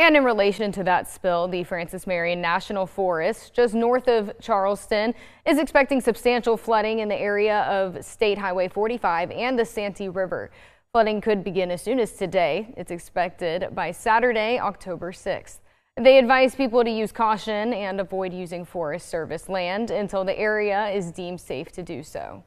And in relation to that spill, the Francis Marion National Forest, just north of Charleston, is expecting substantial flooding in the area of State Highway 45 and the Santee River. Flooding could begin as soon as today. It's expected by Saturday, October 6th. They advise people to use caution and avoid using Forest Service land until the area is deemed safe to do so.